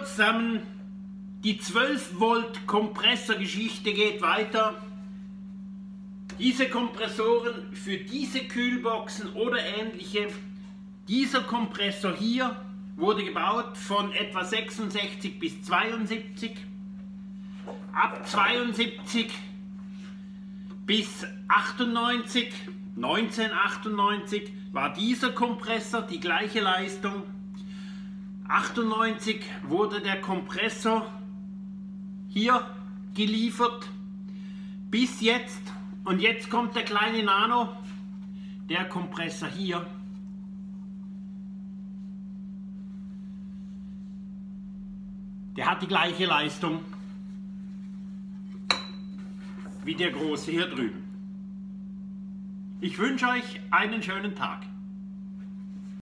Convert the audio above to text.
Hallo zusammen, die 12 Volt Kompressorgeschichte geht weiter. Diese Kompressoren für diese Kühlboxen oder ähnliche, dieser Kompressor hier wurde gebaut von etwa 66 bis 72. Ab 72 bis 98, 1998 war dieser Kompressor die gleiche Leistung 98 wurde der Kompressor hier geliefert bis jetzt und jetzt kommt der kleine Nano, der Kompressor hier. Der hat die gleiche Leistung wie der große hier drüben. Ich wünsche euch einen schönen Tag.